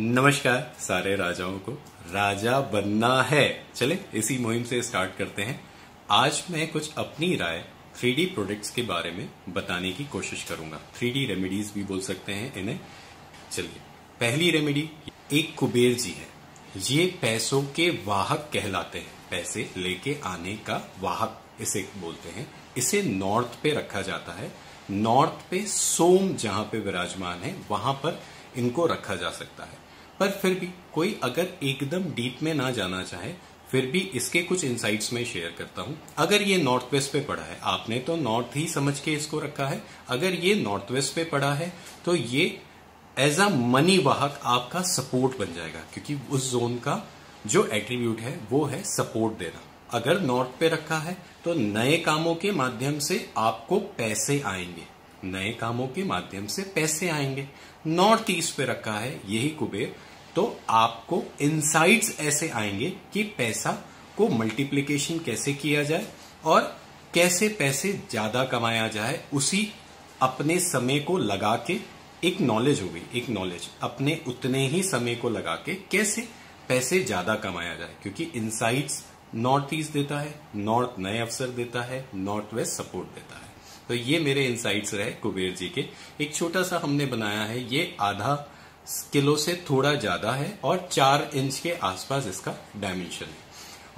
नमस्कार सारे राजाओं को। राजा बनना है। चले, इसी मुहिम से स्टार्ट करते हैं। आज मैं कुछ अपनी राय 3D प्रोडक्ट्स के बारे में बताने की कोशिश करूँगा। 3D रेमेडीज भी बोल सकते हैं इन्हें। चलिए, पहली रेमेडी एक कुबेर जी है। ये पैसों के वाहक कहलाते हैं। पैसे लेके आने का वाहक इसे बोलते हैं। इसे नॉर्थ पे रखा जाता है। नॉर्थ पे सोम जहाँ पे विराजमान है, वहाँ पर इनको रखा जा सकता है। पर फिर भी कोई अगर एकदम डीप में ना जाना चाहे, फिर भी इसके कुछ इंसाइट्स में शेयर करता हूँ। अगर ये नॉर्थ वेस्ट पे पड़ा है, आपने तो नॉर्थ ही समझ के इसको रखा है। अगर ये नॉर्थ वेस्ट पे पड़ा है तो ये एज अ मनी वाहक आपका सपोर्ट बन जाएगा, क्योंकि उस जोन का जो एट्रीब्यूट है, वो है सपोर्ट देना। अगर नॉर्थ पे रखा है तो नए कामों के माध्यम से आपको पैसे आएँगे। नए कामों के माध्यम से पैसे आएँगे। नॉर्थ ईस्ट पे रखा है, यही कुबेर। तो आपको इनसाइट्स ऐसे आएँगे कि पैसा को मल्टीप्लीकेशन कैसे किया जाए और कैसे पैसे ज़्यादा कमाया जाए, उसी अपने समय को लगा के एक नॉलेज हो गई, एक नॉलेज अपने उतने ही समय को लगा के कैसे पैसे ज़्यादा कमाया जाए, क्योंकि इनसाइट्स नॉर्थ ईस्ट देता है नॉर्थ नए अवसर देता है नॉर्थ वेस्ट सपोर्ट देता है। तो ये मेरे इनसाइट्स रहे कुबेर जी के। एक छोटा सा हमने बनाया है, ये आधा किलो से थोड़ा ज़्यादा है और चार इंच के आसपास इसका डायमेंशन है।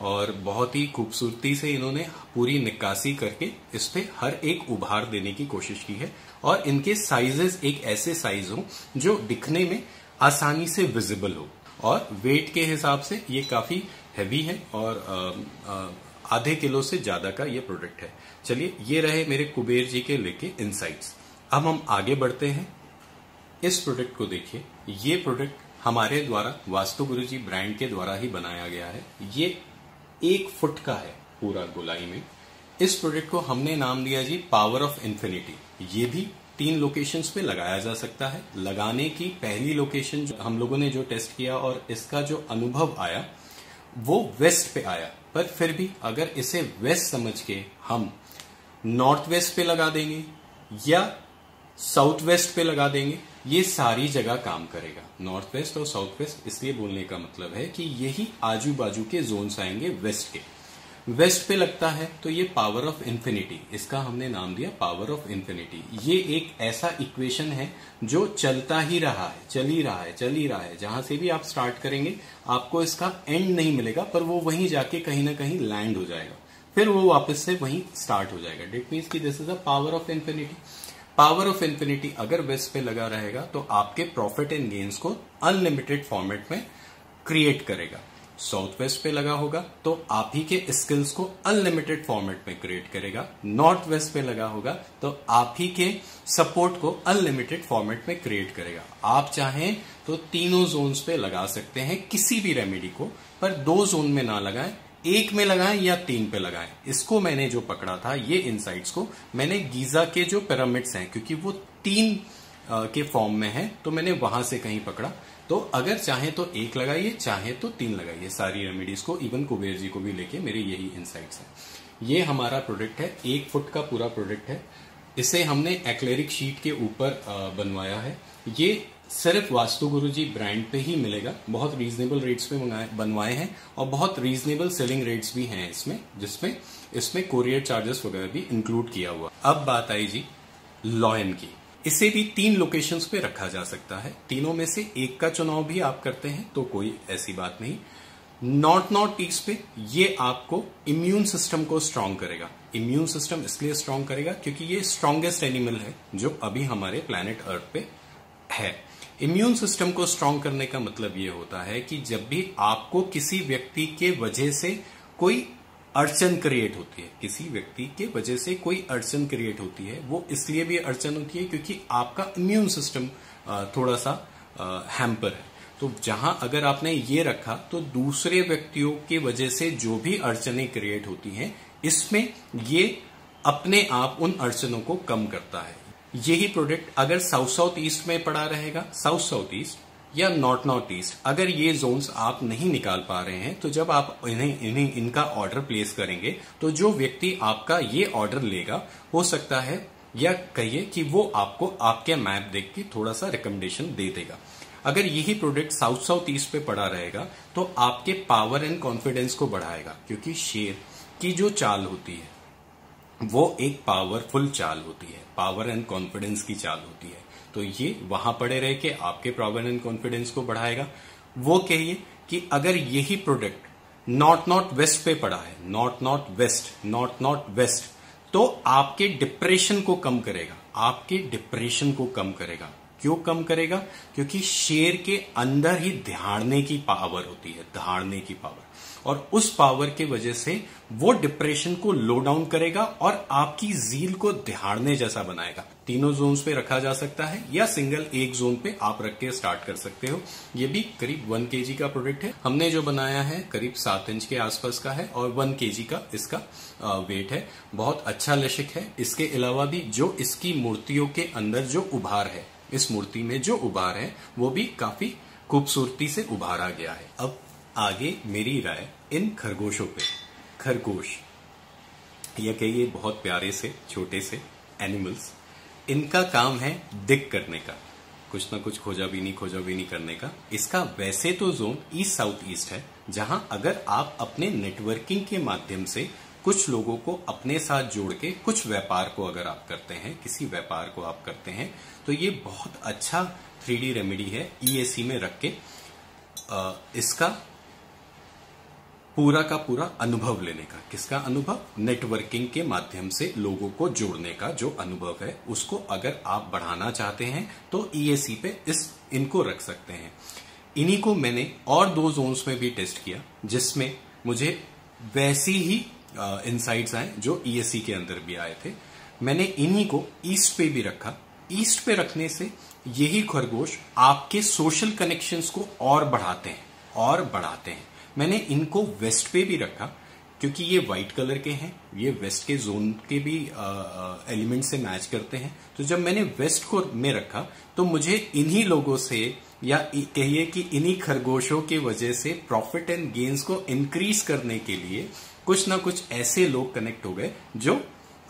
और बहुत ही खूबसूरती से इन्होंने पूरी निकासी करके इस पे हर एक उभार देने की कोशिश की है। और इनके साइजेस एक ऐसे साइज़ हो जो दिखने में आसानी से विजिबल हो। और वेट के हिसाब से ये काफ़ी हैवी है और आ, आ, आधे किलो से ज़्यादा का ये प्रोडक्ट है। चलिए ये रहे मेरे कुबेर जी के लेके इनसाइट्स अब हम आगे बढ़ते हैं। इस प्रोडक्ट को देखिए। ये प्रोडक्ट हमारे द्वारा, वास्तु गुरु जी ब्रांड के द्वारा ही बनाया गया है। ये एक फुट का है पूरा गोलाई में। इस प्रोडक्ट को हमने नाम दिया जी पावर ऑफ़ इन्फिनिटी। ये भी तीन लोकेशंस पे लगाया जा सकता है। लगाने की पहली लोकेशन जो हम लोगों ने जो टेस्ट किया और इसका जो अनुभव आया, वो वेस्ट पे आया। पर फिर भी अगर इसे वेस्ट समझ के हम नॉर्थ वेस्ट पे लगा देंगे या साउथ वेस्ट पे लगा देंगे ये सारी जगह काम करेगा। नॉर्थ वेस्ट और साउथ वेस्ट इसलिए बोलने का मतलब है कि यही आजू बाजू के जोन्स आएँगे वेस्ट के। वेस्ट पे लगता है तो ये पावर ऑफ़ इन्फिनिटी इसका हमने नाम दिया पावर ऑफ़ इन्फिनिटी ये एक ऐसा इक्वेशन है जो चलता ही रहा है, चल ही रहा है, चल ही रहा है। जहाँ से भी आप स्टार्ट करेंगे, आपको इसका एंड नहीं मिलेगा, पर वो वहीं जाके कहीं ना कहीं लैंड हो जाएगा। फिर वो वापस से वहीं स्टार्ट हो जाएगा। डेट मीन्स की this is a power of infinity power of infinity अगर वेस्ट पे लगा रहेगा तो आपके प्रॉफिट एंड गेन्स को अनलिमिटेड फॉर्मेट में क्रिएट करेगा। साउथ वेस्ट पे लगा होगा तो आप ही के स्किल्स को अनलिमिटेड फॉर्मेट में क्रिएट करेगा। नॉर्थ वेस्ट पे लगा होगा तो आप ही के सपोर्ट को अनलिमिटेड फॉर्मेट में क्रिएट करेगा। आप चाहें तो तीनों जोन्स पे लगा सकते हैं, किसी भी रेमेडी को, पर दो जोन में ना लगाएँ एक में लगाएँ या तीन पे लगाएँ। इसको मैंने जो पकड़ा था, ये इनसाइट्स को, मैंने गीजा के जो पिरामिड्स हैं, क्योंकि वो तीन के फॉर्म में है तो मैंने वहाँ से कहीं पकड़ा। तो अगर चाहे तो एक लगाइए, चाहे तो तीन लगाइए, सारी रेमेडीज को इवन कुबेर जी को भी लेके मेरे यही इनसाइट्स हैं। ये हमारा प्रोडक्ट है, एक फुट का पूरा प्रोडक्ट है। इसे हमने एक्लेरिक शीट के ऊपर बनवाया है। ये सिर्फ़ वास्तु गुरु जी ब्रांड पे ही मिलेगा। बहुत रीजनेबल रेट्स पे बनवाए हैं और बहुत रीजनेबल सेलिंग रेट्स भी हैं इसमें, जिसमें, इसमें कोरियर चार्जेस वगैरह भी इंक्लूड किया हुआ। अब बात आई जी लॉयन की। इसे भी तीन लोकेशंस पे रखा जा सकता है। तीनों में से एक का चुनाव भी आप करते हैं तो कोई ऐसी बात नहीं। नॉर्थ नॉर्थ ईस्ट पे ये आपको इम्यून सिस्टम को स्ट्रांग करेगा। इम्यून सिस्टम इसलिए स्ट्रांग करेगा क्योंकि ये स्ट्रांगेस्ट एनिमल है जो अभी हमारे प्लेनेट अर्थ पे है। इम्यून सिस्टम को स्ट्रांग करने का मतलब ये होता है कि जब भी आपको किसी व्यक्ति के वजह से कोई अड़चन क्रिएट होती है, किसी व्यक्ति के वजह से कोई अड़चन क्रिएट होती है, वो इसलिए भी अड़चन होती है क्योंकि आपका इम्यून सिस्टम थोड़ा सा हैम्पर है। तो जहाँ अगर आपने ये रखा तो दूसरे व्यक्तियों के वजह से जो भी अड़चने क्रिएट होती हैं, इसमें ये अपने आप उन अड़चनों को कम करता है। यही प्रोडक्ट अगर साउथ साउथ ईस्ट में पड़ा रहेगा, साउथ साउथ ईस्ट या नॉर्थ नॉर्थ ईस्ट, अगर ये जोन्स आप नहीं निकाल पा रहे हैं तो जब आप इन्हें इन्हें इनका ऑर्डर प्लेस करेंगे तो जो व्यक्ति आपका ये ऑर्डर लेगा, हो सकता है, या कहिए कि वो आपको आपके मैप देख के थोड़ा सा रिकमेंडेशन दे देगा। अगर यही प्रोडक्ट साउथ साउथ ईस्ट पे पड़ा रहेगा तो आपके पावर एंड कॉन्फिडेंस को बढ़ाएगा, क्योंकि शेयर की जो चाल होती है वो एक पावरफुल चाल होती है पावर एंड कॉन्फिडेंस की चाल होती है। तो ये वहाँ पड़े रह के आपके पावर एंड कॉन्फिडेंस को बढ़ाएगा। वो कहिए कि अगर यही प्रोडक्ट नॉर्थ नॉर्थ वेस्ट पे पड़ा है north north west north north west तो आपके डिप्रेशन को कम करेगा, आपके डिप्रेशन को कम करेगा। क्यों कम करेगा? क्योंकि शेर के अंदर ही ध्याड़ने की पावर होती है धाड़ने की पावर और उस पावर के वजह से वो डिप्रेशन को लो डाउन करेगा और आपकी जील को दिहाड़ने जैसा बनाएगा। तीनों जोन पे रखा जा सकता है या सिंगल एक जोन पे आप रख के स्टार्ट कर सकते हो। ये भी करीब वन के का प्रोडक्ट है। हमने जो बनाया है करीब सात इंच के आसपास का है और वन के का इसका वेट है। बहुत अच्छा लशिक है। इसके अलावा भी जो इसकी मूर्तियों के अंदर जो उभार है, इस मूर्ति में जो उभार है, वो भी काफ़ी खूबसूरती से उभारा गया है। अब आगे मेरी राय इन खरगोशों पे। खरगोश या कहिए बहुत प्यारे से छोटे से एनिमल्स इनका काम है दिक करने का। कुछ ना कुछ खोजा भी नहीं खोजा भी नहीं करने का। इसका वैसे तो जोन ईस्ट साउथ ईस्ट है जहाँ अगर आप अपने नेटवर्किंग के माध्यम से कुछ लोगों को अपने साथ जोड़ के कुछ व्यापार को अगर आप करते हैं किसी व्यापार को आप करते हैं तो ये बहुत अच्छा थ्री रेमेडी है ईएसी e में रख के। आ, इसका पूरा का पूरा अनुभव लेने का। किसका अनुभव? नेटवर्किंग के माध्यम से लोगों को जोड़ने का जो अनुभव है, उसको अगर आप बढ़ाना चाहते हैं तो ईएसी e पे इस, इनको रख सकते हैं। इन्हीं को मैंने और दो जोन्स में भी टेस्ट किया, जिसमें मुझे वैसी ही इनसाइट्स आए, जो ईएससी e के अंदर भी आए थे। मैंने इन्हीं को ईस्ट पे भी रखा। ईस्ट पे रखने से यही खरगोश आपके सोशल कनेक्शंस को और बढ़ाते हैं, और बढ़ाते हैं। मैंने इनको वेस्ट पे भी रखा, क्योंकि ये व्हाइट कलर के हैं, ये वेस्ट के जोन के भी एलिमेंट से मैच करते हैं। तो जब मैंने वेस्ट को में रखा तो मुझे इन्हीं लोगों से, या कहिए कि इन्हीं खरगोशों की वजह से प्रॉफिट एंड गेन्स को इंक्रीज करने के लिए कुछ ना कुछ ऐसे लोग कनेक्ट हो गए, जो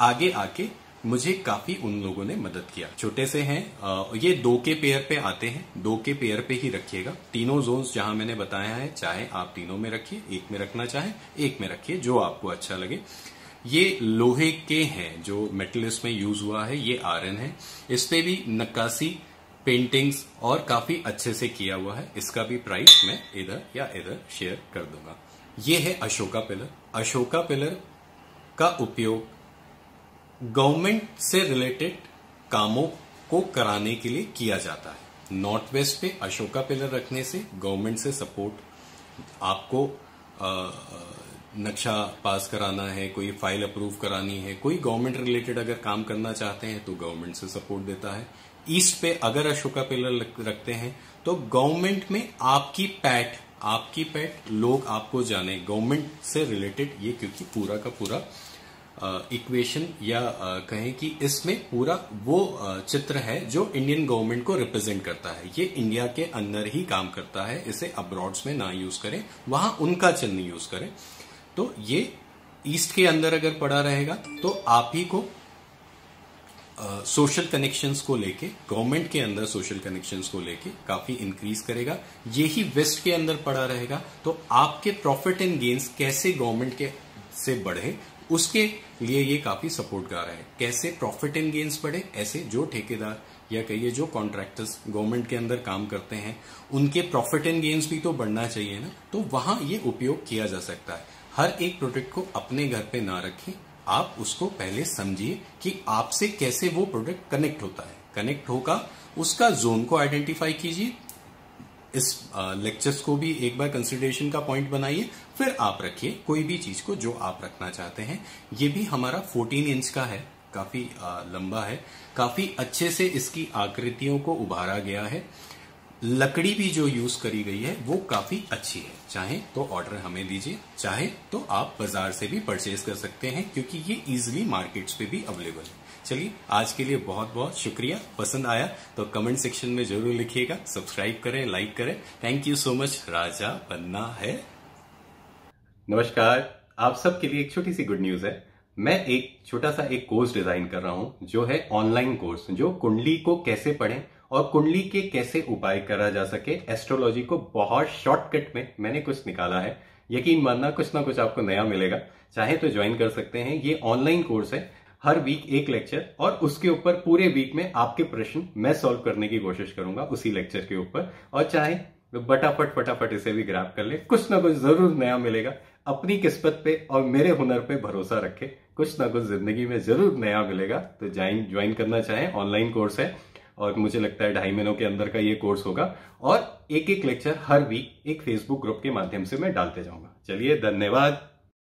आगे आके मुझे काफ़ी उन लोगों ने मदद किया। छोटे से हैं ये दो के पेयर पे आते हैं। दो के पेयर पे ही रखिएगा। तीनों जोन्स जहाँ मैंने बताया है, चाहे आप तीनों में रखिए, एक में रखना चाहे, एक में रखिए, जो आपको अच्छा लगे। ये लोहे के हैं, जो मेटल इसमें यूज़ हुआ है, ये आयरन है। इस पे भी नक्काशी पेंटिंग्स और काफ़ी अच्छे से किया हुआ है। इसका भी प्राइस मैं इधर या इधर शेयर कर दूँगा। ये है अशोका पिलर अशोका पिलर का उपयोग गवर्नमेंट से रिलेटेड कामों को कराने के लिए किया जाता है। नॉर्थ वेस्ट पे अशोका पिलर रखने से गवर्नमेंट से सपोर्ट, आपको नक्शा पास कराना है, कोई फ़ाइल अप्रूव करानी है, कोई गवर्नमेंट रिलेटेड अगर काम करना चाहते हैं तो गवर्नमेंट से सपोर्ट देता है। ईस्ट पे अगर अशोका पिलर रखते हैं तो गवर्नमेंट में आपकी पैट आपकी पैट लोग आपको जाने, गवर्नमेंट से रिलेटेड ये, क्योंकि पूरा का पूरा इक्वेशन या कहें कि इसमें पूरा वो चित्र है जो इंडियन गवर्नमेंट को रिप्रेजेंट करता है। ये इंडिया के अंदर ही काम करता है। इसे अब्रॉड्स में ना यूज़ करें। वहाँ उनका चिन्ह यूज़ करें। तो ये ईस्ट के अंदर अगर पड़ा रहेगा तो आप ही को सोशल uh, कनेक्शंस को लेके गवर्नमेंट के अंदर सोशल कनेक्शंस को लेके काफ़ी इंक्रीज करेगा। यही वेस्ट के अंदर पड़ा रहेगा। तो आपके प्रॉफिट एंड गेन्स कैसे गवर्नमेंट के से बढ़े उसके लिए ये काफ़ी सपोर्टगार है। कैसे प्रॉफिट एंड गेन्स बढ़े, ऐसे जो ठेकेदार या कहिए जो कॉन्ट्रैक्टर्स गवर्नमेंट के अंदर काम करते हैं, उनके प्रॉफिट एंड गेन्स भी तो बढ़ना चाहिए ना। तो वहाँ ये उपयोग किया जा सकता है। हर एक प्रोडक्ट को अपने घर पे ना रखें। आप उसको पहले समझिए कि आपसे कैसे वो प्रोडक्ट कनेक्ट होता है। कनेक्ट होगा, उसका जोन को आइडेंटिफाई कीजिए इस लेक्चर्स को भी एक बार कंसिडरेशन का पॉइंट बनाइए, फिर आप रखिए कोई भी चीज़ को जो आप रखना चाहते हैं। ये भी हमारा 14 इंच का है, काफ़ी लंबा है। काफ़ी अच्छे से इसकी आकृतियों को उभारा गया है। लकड़ी भी जो यूज़ करी गई है, वो काफ़ी अच्छी है। चाहे तो ऑर्डर हमें दीजिए, चाहे तो आप बाज़ार से भी परचेज कर सकते हैं, क्योंकि ये इजिली मार्केट्स पे भी अवेलेबल है। चलिए, आज के लिए बहुत बहुत शुक्रिया। पसंद आया तो कमेंट सेक्शन में ज़रूर लिखिएगा। सब्सक्राइब करें लाइक करें। थैंक यू सो मच राजा बनना है। नमस्कार। आप सबके लिए एक छोटी सी गुड न्यूज़ है। मैं एक छोटा सा एक कोर्स डिज़ाइन कर रहा हूँ, जो है ऑनलाइन कोर्स जो कुंडली को कैसे पढ़ें और कुंडली के कैसे उपाय करा जा सके एस्ट्रोलॉजी को बहुत शॉर्टकट में मैंने कुछ निकाला है। यकीन मानना कुछ ना कुछ आपको नया मिलेगा। चाहे तो ज्वाइन कर सकते हैं। ये ऑनलाइन कोर्स है। हर वीक एक लेक्चर और उसके ऊपर पूरे वीक में आपके प्रश्न मैं सॉल्व करने की कोशिश करूँगा उसी लेक्चर के ऊपर। और चाहे बटाफट, फटाफट इसे भी ग्राफ कर ले। कुछ ना कुछ ज़रूर नया मिलेगा। अपनी किस्मत पे और मेरे हुनर पे भरोसा रखे। कुछ ना कुछ ज़िंदगी में ज़रूर नया मिलेगा। तो ज्वाइन ज्वाइन करना चाहें। ऑनलाइन कोर्स है। और मुझे लगता है ढाई महीनों के अंदर का ये कोर्स होगा। और एक एक लेक्चर हर वीक एक फेसबुक ग्रुप के माध्यम से मैं डालते जाऊँगा। चलिए, धन्यवाद।